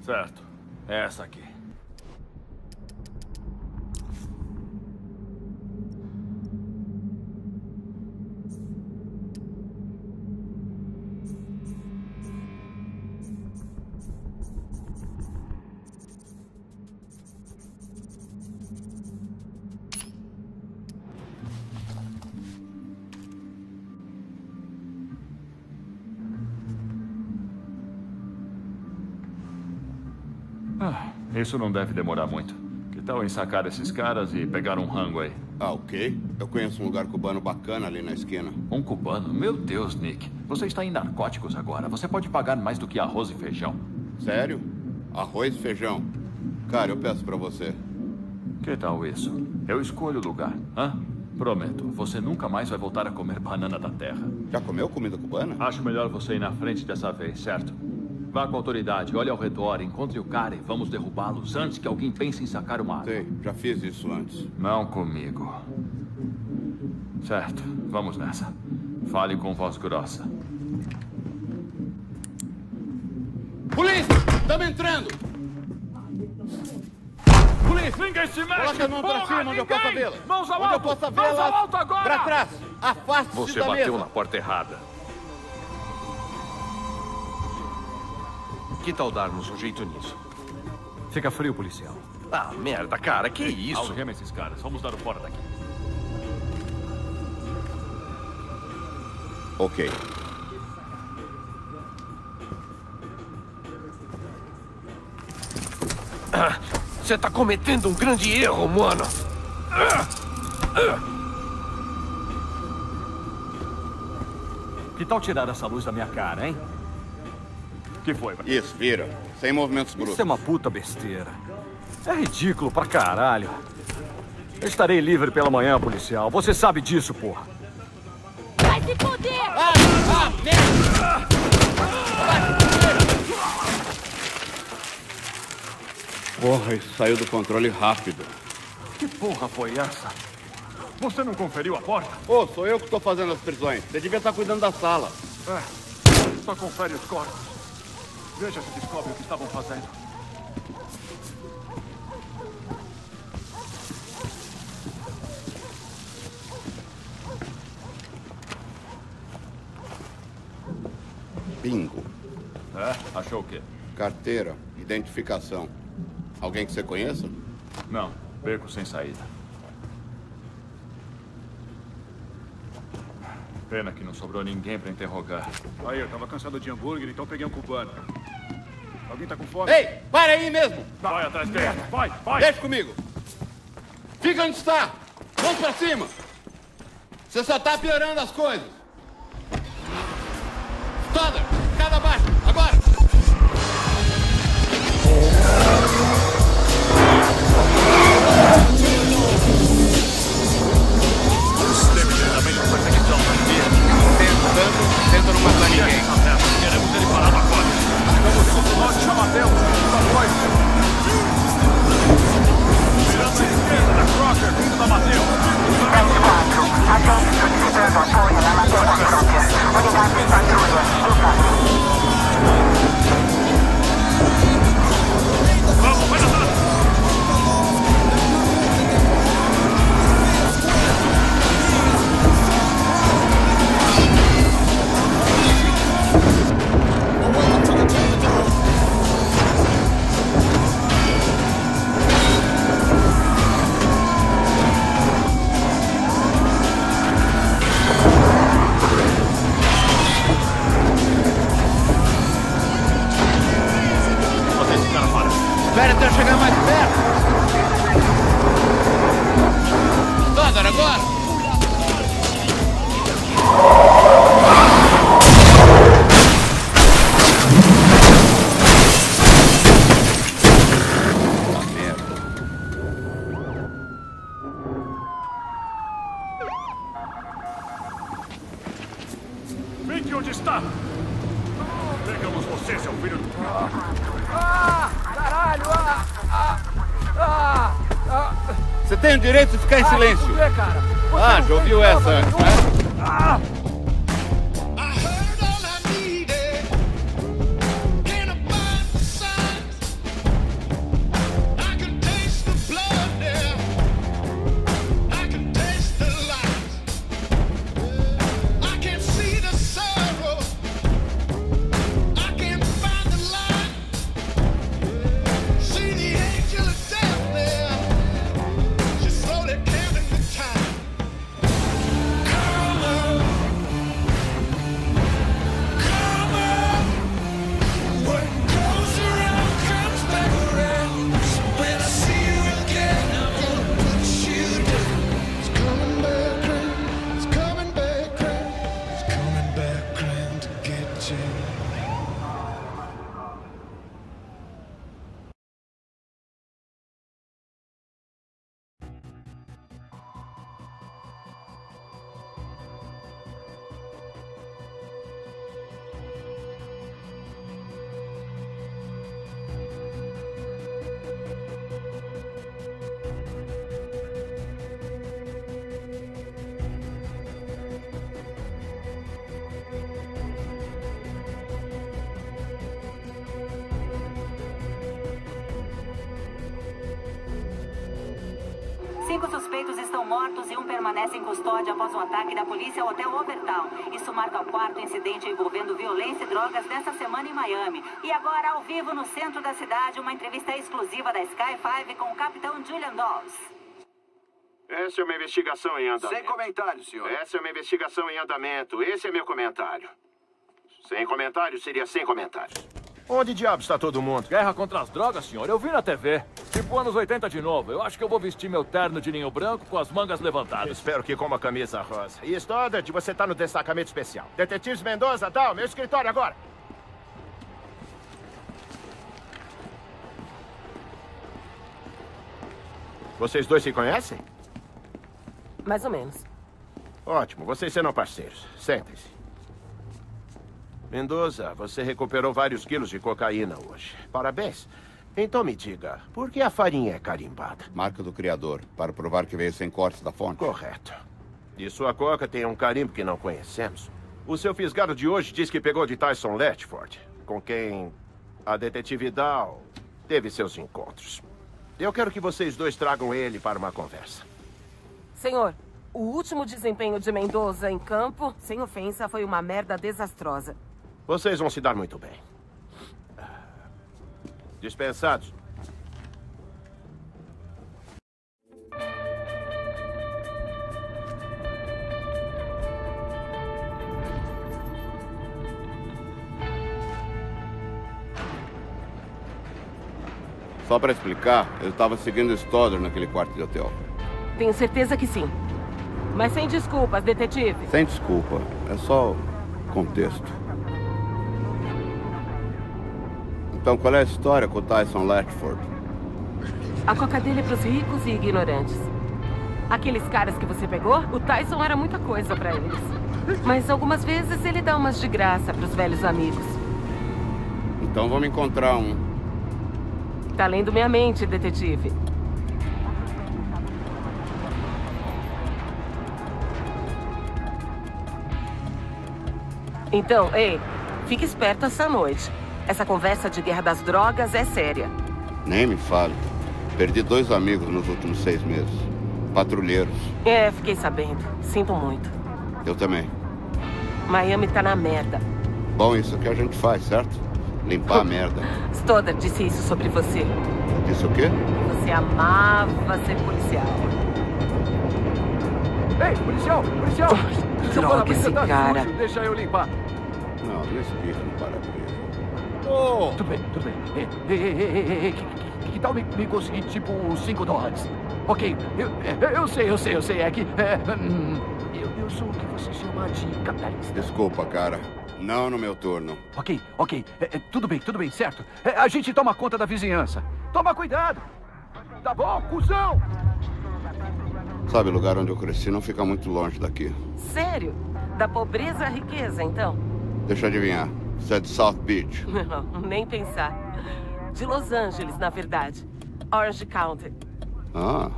Certo. É essa aqui. Ah, isso não deve demorar muito. Que tal em sacar esses caras e pegar um rango aí? Ah, ok. Eu conheço um lugar cubano bacana ali na esquina. Um cubano? Meu Deus, Nick. Você está em narcóticos agora. Você pode pagar mais do que arroz e feijão. Sério? Arroz e feijão? Cara, eu peço pra você. Que tal isso? Eu escolho o lugar. Hã? Prometo, você nunca mais vai voltar a comer banana da terra. Já comeu comida cubana? Acho melhor você ir na frente dessa vez, certo? Vá com a autoridade, olhe ao redor, encontre o cara e vamos derrubá-los antes que alguém pense em sacar uma arma. Sei, já fiz isso antes. Não comigo. Certo, vamos nessa. Fale com voz grossa. Polícia! Estamos entrando! Polícia! Ninguém se mexe! Coloca a mão pra cima, onde eu ninguém! possa vê-la. Mãos ao Onde eu alto! Mãos vê-la. ao alto agora! Pra trás! Afaste-se Você da bateu na porta errada. Que tal darmos um jeito nisso? Fica frio, policial. Ah, merda, cara, que isso? Algema esses caras. Vamos dar o fora daqui. Ok. Você tá cometendo um grande erro, mano. Que tal tirar essa luz da minha cara, hein? Que foi? Isso, vira. Sem movimentos bruscos. Isso é uma puta besteira. É ridículo pra caralho. Eu estarei livre pela manhã, policial. Você sabe disso, porra. Vai se fuder! Ah, ah, merda! Porra, isso saiu do controle rápido. Que porra foi essa? Você não conferiu a porta? Ô, sou eu que estou fazendo as prisões. Você devia estar cuidando da sala. É. Só confere os corpos. Veja se descobre o que estavam fazendo. Bingo. É? Achou o quê? Carteira, identificação. Alguém que você conheça? Não. Beco sem saída. Pena que não sobrou ninguém pra interrogar. Aí, eu tava cansado de hambúrguer, então peguei um cubano. Alguém tá com fome? Ei, para aí mesmo! Vai atrás dele! Vai, vai! Deixa comigo! Fica onde está! Vamos pra cima! Você só tá piorando as coisas! Stoddard, escada abaixo, agora! Tentando, tenta não matar ninguém. Cinco suspeitos estão mortos e um permanece em custódia após o ataque da polícia ao hotel Overtown. Isso marca o quarto incidente envolvendo violência e drogas dessa semana em Miami. E agora, ao vivo no centro da cidade, uma entrevista exclusiva da Sky 5 com o capitão Julian Dawes. Essa é uma investigação em andamento. Sem comentários, senhor. Essa é uma investigação em andamento. Esse é meu comentário. Sem comentários seria sem comentários. Onde diabos está todo mundo? Guerra contra as drogas, senhor. Eu vi na TV. Tipo anos 80 de novo. Eu acho que eu vou vestir meu terno de ninho branco com as mangas levantadas. Espero que coma camisa rosa. E Stoddard, você tá no destacamento especial. Detetives Mendoza, dá o meu escritório agora. Vocês dois se conhecem? Mais ou menos. Ótimo, vocês serão parceiros. Sentem-se. Mendoza, você recuperou vários quilos de cocaína hoje. Parabéns. Então me diga, por que a farinha é carimbada? Marca do criador, para provar que veio sem cortes da fonte. Correto. E sua coca tem um carimbo que não conhecemos. O seu fisgado de hoje diz que pegou de Tyson Letchford, com quem a detetive Dow teve seus encontros. Eu quero que vocês dois tragam ele para uma conversa. Senhor, o último desempenho de Mendoza em campo, sem ofensa, foi uma merda desastrosa. Vocês vão se dar muito bem. Dispensados. Só para explicar, eu estava seguindo o Stoddard naquele quarto de hotel. Tenho certeza que sim. Mas sem desculpas, detetive. Sem desculpa, é só contexto. Então, qual é a história com o Tyson Latchford? A coca dele é pros ricos e ignorantes. Aqueles caras que você pegou, o Tyson era muita coisa pra eles. Mas algumas vezes ele dá umas de graça pros velhos amigos. Então vamos encontrar um. Tá lendo minha mente, detetive. Então, ei, fique esperto essa noite. Essa conversa de guerra das drogas é séria. Nem me fale. Perdi dois amigos nos últimos seis meses. Patrulheiros. É, fiquei sabendo. Sinto muito. Eu também. Miami tá na merda. Bom, isso que a gente faz, certo? Limpar a merda. Stoddard disse isso sobre você. Disse o quê? Você amava ser policial. Ei, policial, policial! Seu droga, esse tá cara. sujo, Deixa eu limpar. Não, não espirra no para-brisa. Tudo bem, tudo bem. Ei, ei, ei, que, tal me, me conseguir, tipo, 5 dólares? Ok, eu, eu, eu sei, eu sei, eu sei. É que. é, hum, eu, eu sou o que você chama de capitalista. Desculpa, cara. Não no meu turno. ok, ok. É, é, tudo bem, tudo bem, certo. É, a gente toma conta da vizinhança. Toma cuidado. Tá bom, cuzão? Sabe, o lugar onde eu cresci não fica muito longe daqui. Sério? Da pobreza à riqueza, então? Deixa eu adivinhar. Você é de South Beach. Não, nem pensar. De Los Angeles, na verdade. Orange County. Ah,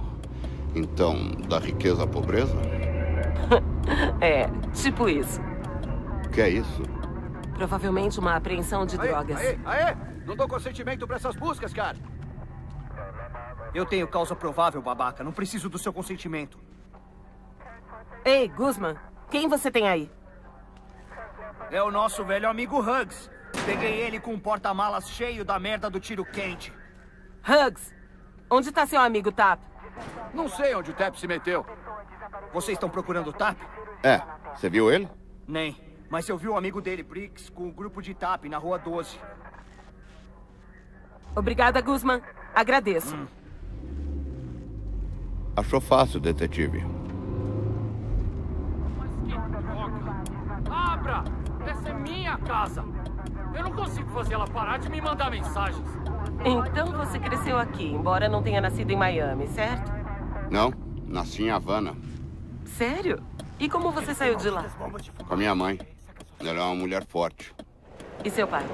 então, da riqueza à pobreza? É, tipo isso. O que é isso? Provavelmente uma apreensão de drogas. Aê, aê! Não dou consentimento pra essas buscas, cara. Eu tenho causa provável, babaca. Não preciso do seu consentimento. Ei, Guzman, quem você tem aí? É o nosso velho amigo Hugs. Peguei ele com um porta-malas cheio da merda do tiro quente. Hugs, onde tá seu amigo Tap? Não sei onde o Tep se meteu. Vocês estão procurando o TAP? É, você viu ele? Nem. Mas eu vi o amigo dele, Briggs, com o grupo de TAP na rua 12. Obrigada, Guzman. Agradeço. Achou fácil, detetive. Abra! Essa é minha minha casa. Eu não consigo fazer ela parar de me mandar mensagens. Então você cresceu aqui, embora não tenha nascido em Miami, certo? Não, nasci em Havana, Sério? E como você saiu de lá? com a minha mãe. Ela é uma mulher forte. E seu pai?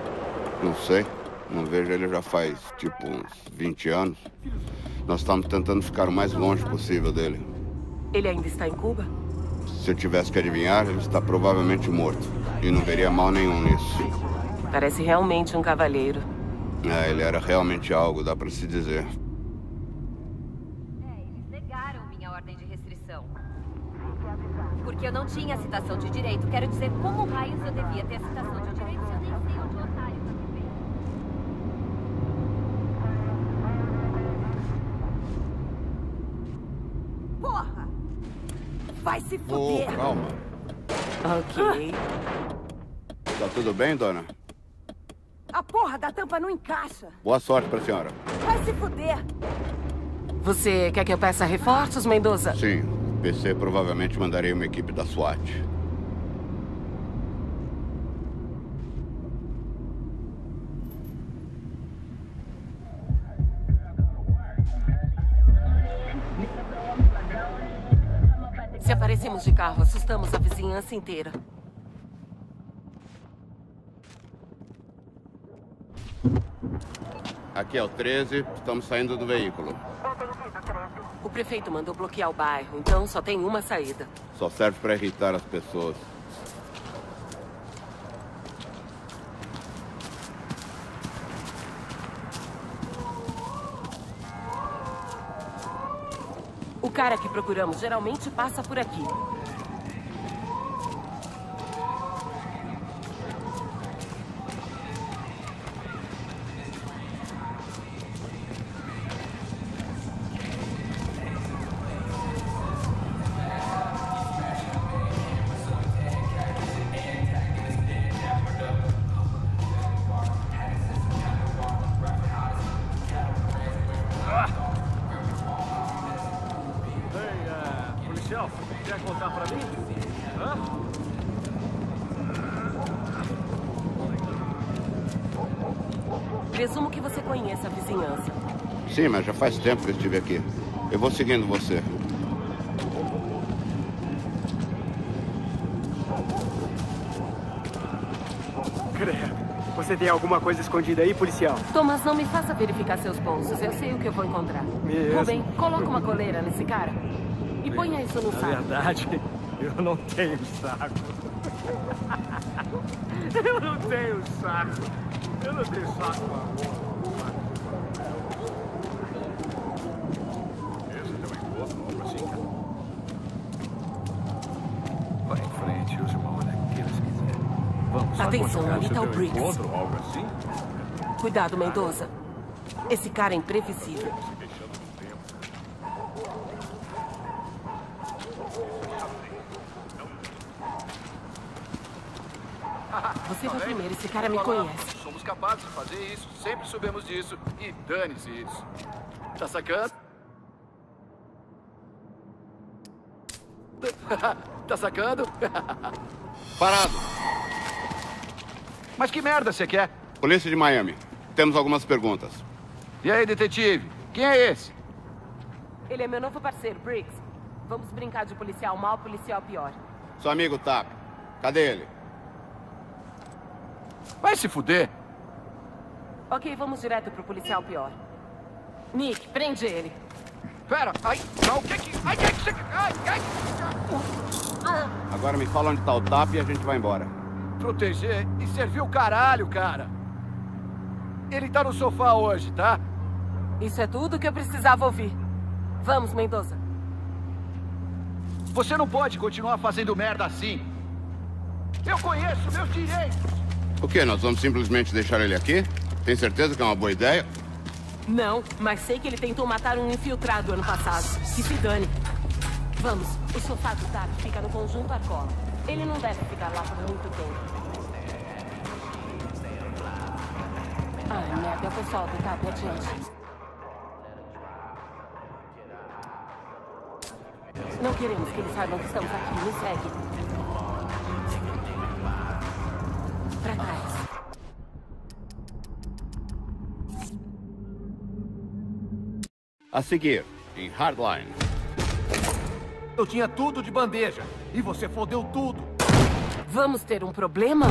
Não sei, não vejo ele já faz tipo uns 20 anos. Nós estamos tentando ficar o mais longe possível dele. Ele ainda está em Cuba? Se eu tivesse que adivinhar, ele está provavelmente morto. E não veria mal nenhum nisso. Parece realmente um cavalheiro. É, ele era realmente algo, dá pra se dizer. Negaram minha ordem de restrição. Porque eu não tinha citação de direito. Quero dizer, como raios eu devia ter a citação de direito se eu nem sei onde o otário tá vivendo? Porra! Vai se fuder! calma. Ok. Tá tudo bem, dona? A porra da tampa não encaixa! Boa sorte pra senhora. Vai se fuder! Você quer que eu peça reforços, Mendoza? Sim, o PC provavelmente mandaria uma equipe da SWAT. Aparecemos de carro, assustamos a vizinhança inteira. Aqui é o 13, estamos saindo do veículo. O prefeito mandou bloquear o bairro, então só tem uma saída. Só serve pra irritar as pessoas. O cara que procuramos geralmente passa por aqui. Quer contar pra mim? Hã? Presumo que você conheça a vizinhança. Sim, mas já faz tempo que eu estive aqui. Eu vou seguindo você. Credo. Você tem alguma coisa escondida aí, policial? Thomas, não me faça verificar seus bolsos. Eu sei o que eu vou encontrar. Mesmo? Rubem, coloca uma coleira nesse cara. E ponha isso no Na saco. verdade, eu não tenho saco. Eu não tenho saco. Eu não tenho saco, amor. É. Atenção, ali é tá o Briggs. assim? Cuidado, Mendoza. Esse cara é imprevisível. Você vai primeiro, esse cara me conhece. Somos capazes de fazer isso, sempre soubemos disso. E dane-se isso. Tá sacando? tá sacando? Parado! Mas que merda você quer? Polícia de Miami. Temos algumas perguntas. E aí, detetive? Quem é esse? Ele é meu novo parceiro, Briggs. Vamos brincar de policial mal, policial pior. Seu amigo Tap. Cadê ele? Vai se fuder. Ok, vamos direto pro policial pior. Nick, prende ele. Pera, ai, não, o que que... Ai, que que. Ai, ai... Agora me fala onde tá o Tap e a gente vai embora. Proteger e servir o caralho, cara. Ele tá no sofá hoje, tá? Isso é tudo que eu precisava ouvir. Vamos, Mendoza. Você não pode continuar fazendo merda assim. Eu conheço meus direitos. O quê? Nós vamos simplesmente deixar ele aqui? Tem certeza que é uma boa ideia? Não, mas sei que ele tentou matar um infiltrado ano passado. Que se dane. Vamos, o sofá do Tap fica no conjunto Arcola. Ele não deve ficar lá por muito tempo. Ai, merda, é o pessoal do Tap adiante. Não queremos que eles saibam que estamos aqui. Me segue para trás. A seguir, em Hardline. Eu tinha tudo de bandeja e você fodeu tudo. Vamos ter um problema?